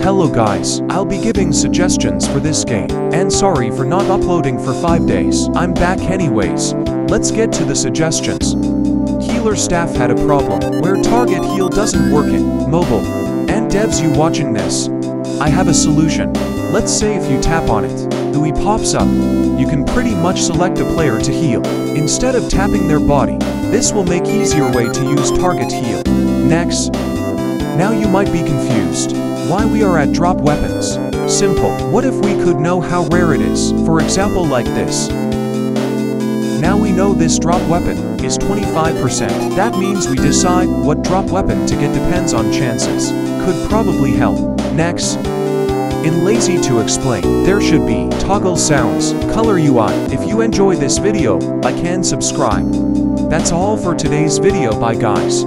Hello guys, I'll be giving suggestions for this game, and sorry for not uploading for 5 days, I'm back anyways. Let's get to the suggestions. Healer staff had a problem, where target heal doesn't work in mobile. And devs you watching this, I have a solution. Let's say if you tap on it, the Wii pops up. You can pretty much select a player to heal. Instead of tapping their body, this will make easier way to use target heal. Next, now you might be confused. Why we are at drop weapons? Simple. What if we could know how rare it is? For example like this. Now we know this drop weapon is 25%. That means we decide what drop weapon to get depends on chances. Could probably help. Next, in lazy to explain, there should be toggle sounds, color UI. If you enjoy this video, like and subscribe. That's all for today's video bye guys.